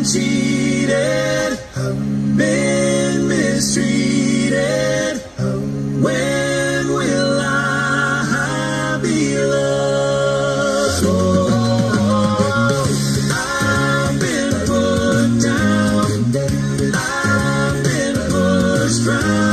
been cheated, been mistreated. When will I be loved? Oh, I've been put down, I've been pushed round.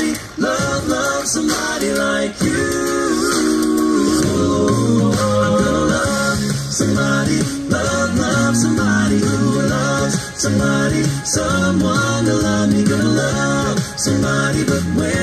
Somebody, love, love somebody like you. I'm gonna love somebody, love, love somebody who loves somebody, someone to love me. Gonna love somebody, but when